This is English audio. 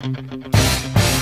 Thank you.